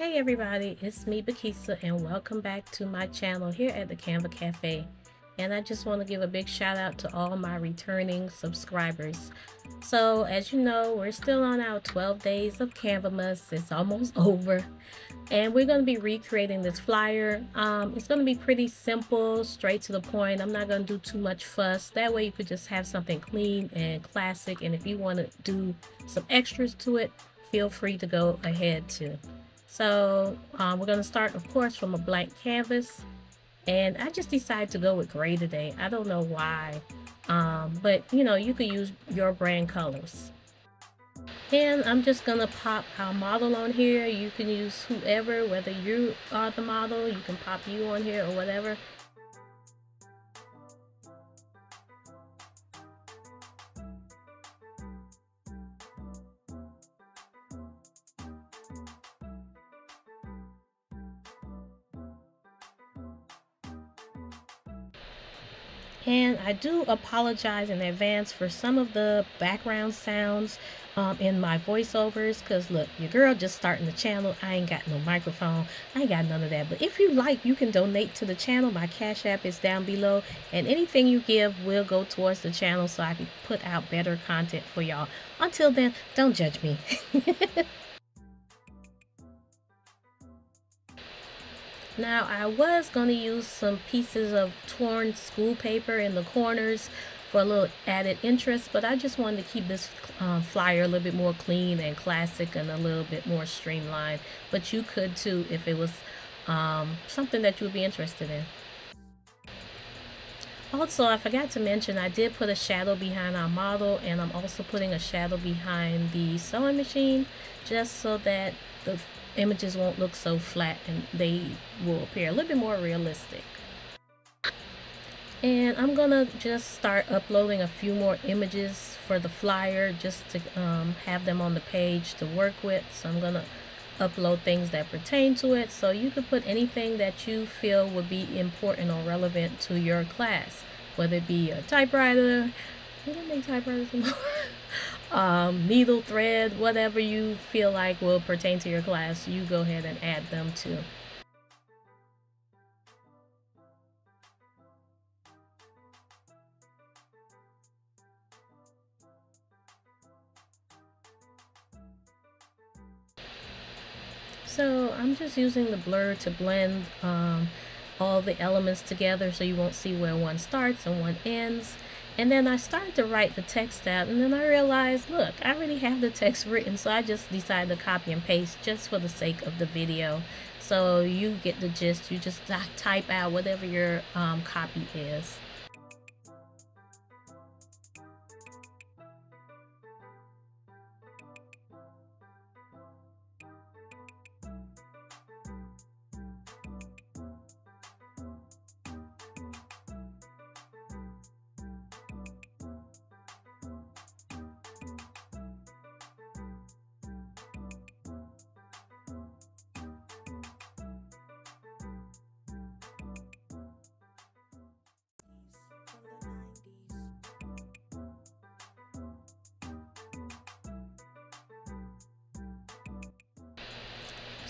Hey everybody, it's me Bekesa and welcome back to my channel here at the Canva Cafe. And I just want to give a big shout out to all my returning subscribers. So as you know, we're still on our 12 days of Canvamas. It's almost over. And we're going to be recreating this flyer. Um, it's going to be pretty simple, straight to the point. I'm not going to do too much fuss. That way you could just have something clean and classic. And if you want to do some extras to it, feel free to go ahead to. So um, we're going to start, of course, from a blank canvas. And I just decided to go with gray today. I don't know why. Um, but, you know, you could use your brand colors. And I'm just to pop our model on here. You can use whoever, whether you are the model, you can pop you on here or whatever. And I do apologize in advance for some of the background sounds um, in my voiceovers. Because look, your girl just starting the channel. I ain't got no microphone. I ain't got none of that. But if you like, you can donate to the channel. My Cash App is down below. And anything you give will go towards the channel so I can put out better content for y'all. Until then, don't judge me. Now I was going to use some pieces of torn school paper in the corners for a little added interest, but I just wanted to keep this um, flyer a little bit more clean and classic and a little bit more streamlined. But you could too if it was um, something that you would be interested in. Also, I forgot to mention I did put a shadow behind our model and I'm also putting a shadow behind the sewing machine just so that the images won't look so flat and they will appear a little bit more realistic. And I'm gonna just start uploading a few more images for the flyer just to um, have them on the page to work with. So I'm gonna upload things that pertain to it. So you could put anything that you feel would be important or relevant to your class, whether it be a typewriter, don't make typewriters. um, needle thread, whatever you feel like will pertain to your class, you go ahead and add them to. So I'm just using the blur to blend um, all the elements together so you won't see where one starts and one ends. And then I started to write the text out and then I realized, look, I already have the text written. So I just decided to copy and paste just for the sake of the video. So you get the gist. You just type out whatever your um, copy is.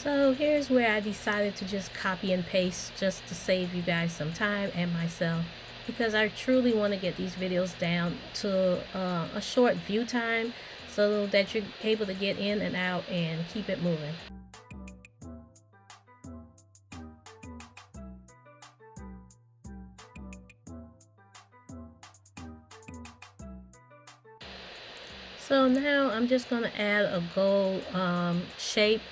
So here's where I decided to just copy and paste just to save you guys some time and myself because I truly want to get these videos down to uh, a short view time so that you're able to get in and out and keep it moving. So now I'm just going to add a gold um, shape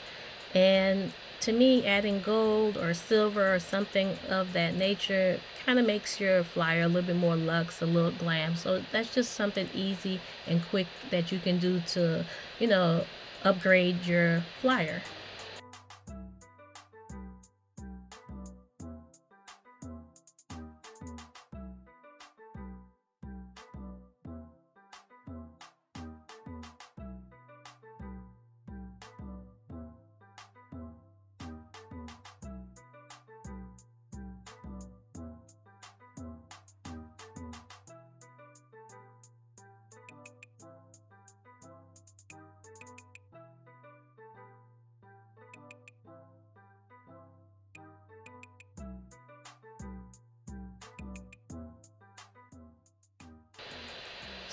and to me, adding gold or silver or something of that nature kind of makes your flyer a little bit more luxe, a little glam. So that's just something easy and quick that you can do to, you know, upgrade your flyer.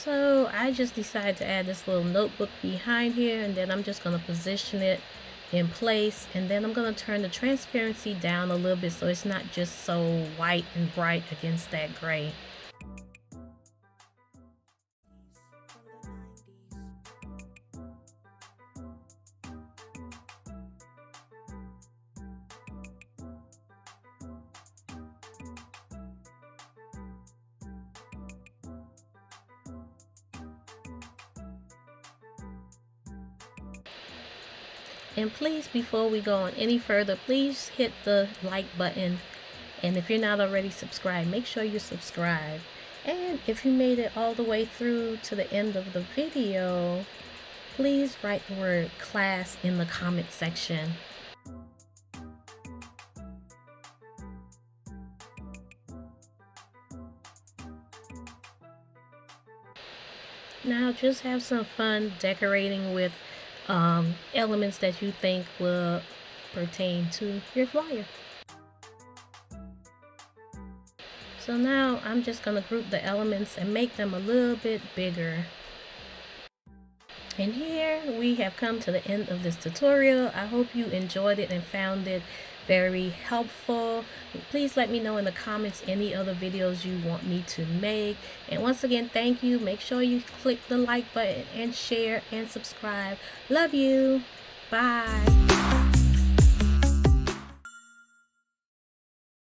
So I just decided to add this little notebook behind here and then I'm just going to position it in place and then I'm going to turn the transparency down a little bit so it's not just so white and bright against that gray. And please, before we go on any further, please hit the like button. And if you're not already subscribed, make sure you subscribe. And if you made it all the way through to the end of the video, please write the word class in the comment section. Now just have some fun decorating with um, elements that you think will pertain to your flyer. So now I'm just going to group the elements and make them a little bit bigger. And here we have come to the end of this tutorial. I hope you enjoyed it and found it very helpful. Please let me know in the comments any other videos you want me to make. And once again, thank you. Make sure you click the like button and share and subscribe. Love you. Bye.